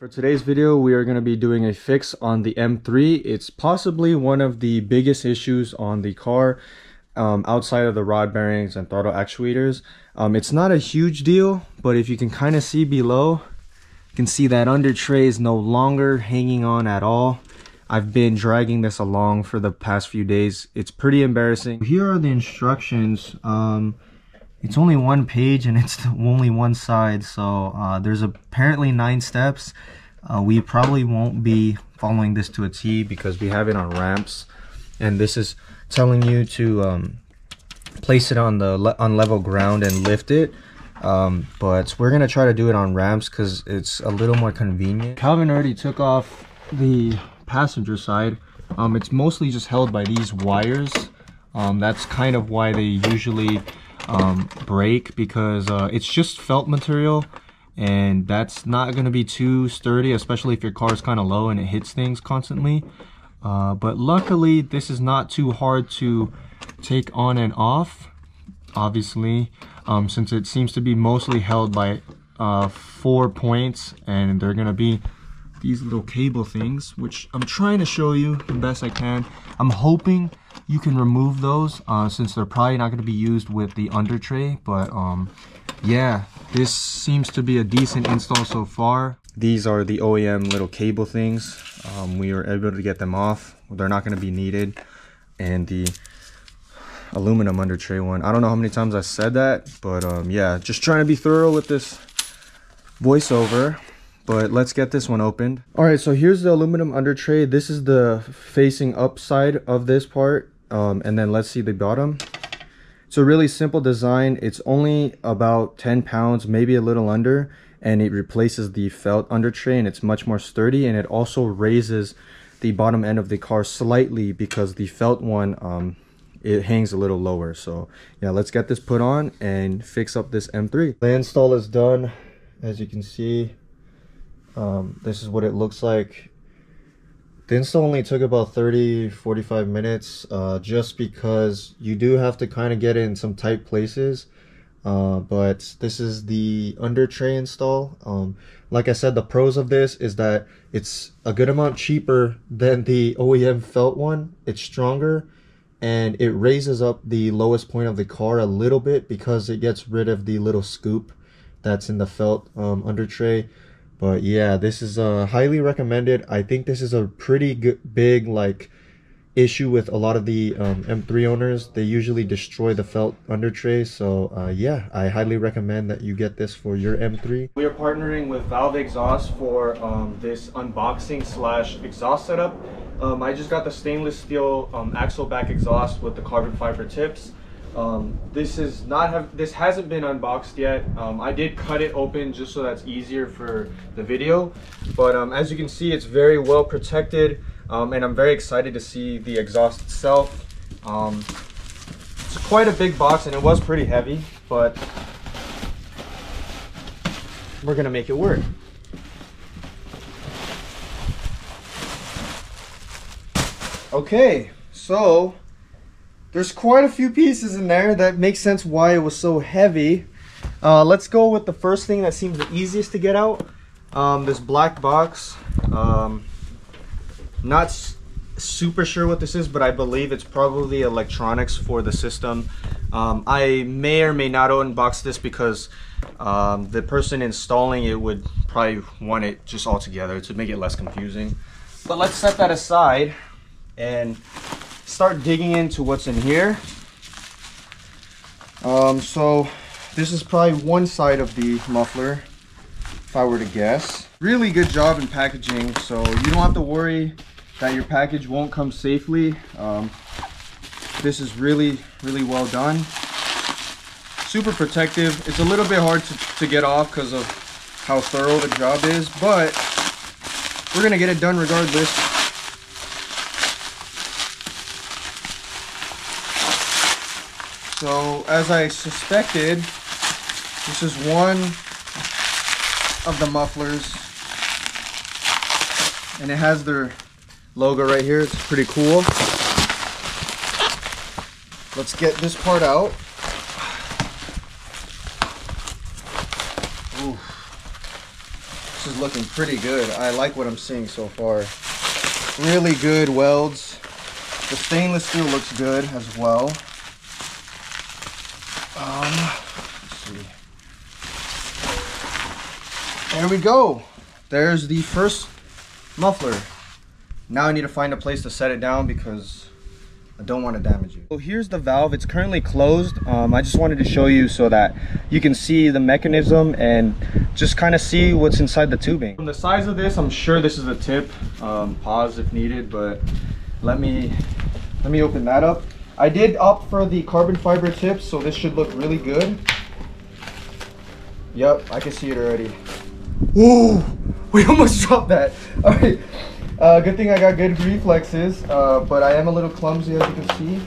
For today's video, we are going to be doing a fix on the M3. It's possibly one of the biggest issues on the car um, outside of the rod bearings and throttle actuators. Um, it's not a huge deal, but if you can kind of see below, you can see that under tray is no longer hanging on at all. I've been dragging this along for the past few days. It's pretty embarrassing. Here are the instructions. Um, it's only one page and it's only one side so uh, there's apparently nine steps. Uh, we probably won't be following this to a T because we have it on ramps. And this is telling you to um, place it on the on level ground and lift it. Um, but we're gonna try to do it on ramps because it's a little more convenient. Calvin already took off the passenger side. Um, it's mostly just held by these wires. Um, that's kind of why they usually um, break because uh, it's just felt material and that's not going to be too sturdy especially if your car is kind of low and it hits things constantly. Uh, but luckily this is not too hard to take on and off obviously um, since it seems to be mostly held by uh, four points and they're gonna be these little cable things which I'm trying to show you the best I can. I'm hoping you can remove those uh, since they're probably not going to be used with the under tray but um, yeah this seems to be a decent install so far. These are the OEM little cable things. Um, we were able to get them off. They're not going to be needed. And the aluminum under tray one I don't know how many times I said that but um, yeah just trying to be thorough with this voiceover but let's get this one opened. All right so here's the aluminum under tray. This is the facing upside of this part um, and then let's see the bottom. It's a really simple design. It's only about 10 pounds maybe a little under and it replaces the felt under tray and it's much more sturdy and it also raises the bottom end of the car slightly because the felt one um, it hangs a little lower. So yeah let's get this put on and fix up this m3 the install is done. As you can see um, this is what it looks like the install only took about 30 45 minutes uh, just because you do have to kind of get in some tight places uh, but this is the under tray install. Um, like I said the pros of this is that it's a good amount cheaper than the OEM felt one. It's stronger and it raises up the lowest point of the car a little bit because it gets rid of the little scoop that's in the felt um, under tray but yeah this is uh highly recommended. I think this is a pretty good big like issue with a lot of the um, m3 owners. They usually destroy the felt under tray. So uh, yeah i highly recommend that you get this for your m3 we are partnering with valve exhaust for um, this unboxing slash exhaust setup. Um, i just got the stainless steel um, axle back exhaust with the carbon fiber tips um, this is not have this hasn't been unboxed yet. Um, I did cut it open just so that's easier for the video. But um, as you can see, it's very well protected, um, and I'm very excited to see the exhaust itself. Um, it's quite a big box, and it was pretty heavy, but we're gonna make it work. Okay, so there's quite a few pieces in there that makes sense why it was so heavy. Uh, let's go with the first thing that seems the easiest to get out. Um, this black box. Um, not super sure what this is, but I believe it's probably electronics for the system. Um, I may or may not unbox this because um, the person installing it would probably want it just all together to make it less confusing. But let's set that aside and start digging into what's in here. Um, so this is probably one side of the muffler, if I were to guess. Really good job in packaging, so you don't have to worry that your package won't come safely. Um, this is really, really well done. Super protective. It's a little bit hard to, to get off because of how thorough the job is, but we're gonna get it done regardless. So as I suspected, this is one of the mufflers and it has their logo right here. It's pretty cool. Let's get this part out. Ooh. This is looking pretty good. I like what I'm seeing so far. Really good welds. The stainless steel looks good as well. Um, see. There we go. There's the first muffler. Now I need to find a place to set it down because I don't want to damage it. So here's the valve. It's currently closed. Um, I just wanted to show you so that you can see the mechanism and just kind of see what's inside the tubing. From the size of this, I'm sure this is a tip. Um, pause if needed, but let me let me open that up. I did opt for the carbon fiber tips, so this should look really good. Yep, I can see it already. Whoa! We almost dropped that. All right. Uh, good thing I got good reflexes, uh, but I am a little clumsy as you can see.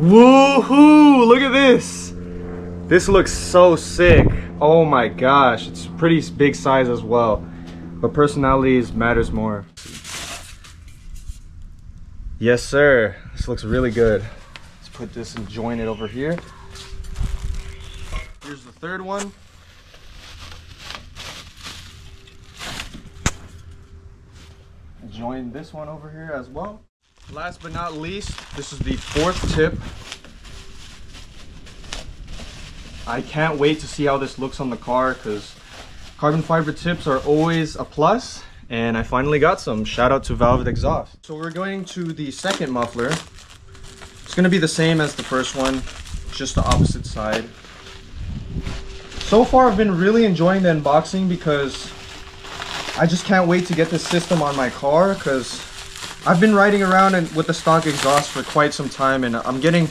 Woohoo! Look at this! This looks so sick. Oh my gosh, it's pretty big size as well. But personalities matters more. Yes, sir. This looks really good. Let's put this and join it over here. Here's the third one. join this one over here as well. Last but not least, this is the fourth tip. I can't wait to see how this looks on the car because carbon fiber tips are always a plus and I finally got some. Shout out to Valved Exhaust. So we're going to the second muffler. It's gonna be the same as the first one, just the opposite side. So far I've been really enjoying the unboxing because I just can't wait to get this system on my car because I've been riding around and with the stock exhaust for quite some time and I'm getting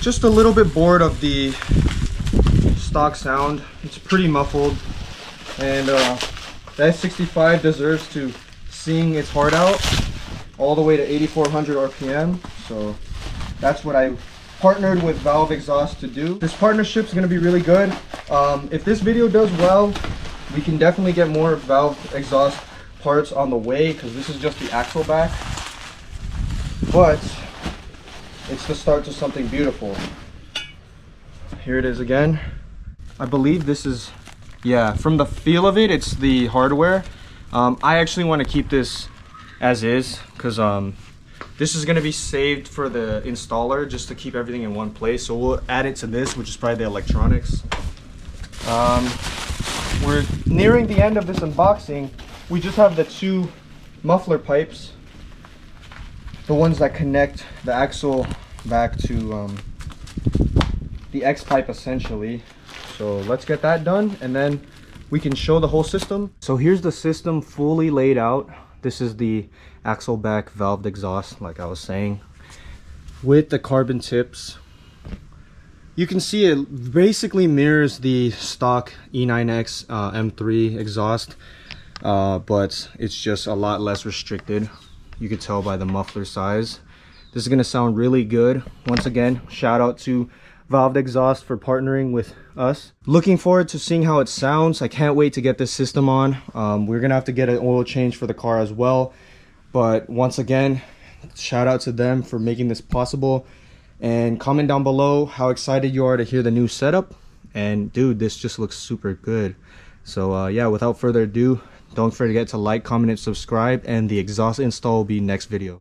just a little bit bored of the stock sound. It's pretty muffled and uh, the S65 deserves to sing its heart out all the way to 8400 RPM. So that's what I partnered with Valve Exhaust to do. This partnership is going to be really good. Um, if this video does well, we can definitely get more valve exhaust parts on the way because this is just the axle back. But it's the start to something beautiful. Here it is again. I believe this is, yeah, from the feel of it, it's the hardware. Um, I actually want to keep this as is because um, this is going to be saved for the installer just to keep everything in one place. So we'll add it to this, which is probably the electronics. Um, we're nearing the end of this unboxing. We just have the two muffler pipes, the ones that connect the axle back to um, the X pipe essentially. So let's get that done and then we can show the whole system. So here's the system fully laid out. This is the axle back valved exhaust like I was saying with the carbon tips you can see it basically mirrors the stock E9X uh, M3 exhaust, uh, but it's just a lot less restricted. You can tell by the muffler size. This is going to sound really good. Once again, shout out to Valved Exhaust for partnering with us. Looking forward to seeing how it sounds. I can't wait to get this system on. Um, we're to have to get an oil change for the car as well. But once again, shout out to them for making this possible and comment down below how excited you are to hear the new setup and dude this just looks super good so uh, yeah without further ado don't forget to like comment and subscribe and the exhaust install will be next video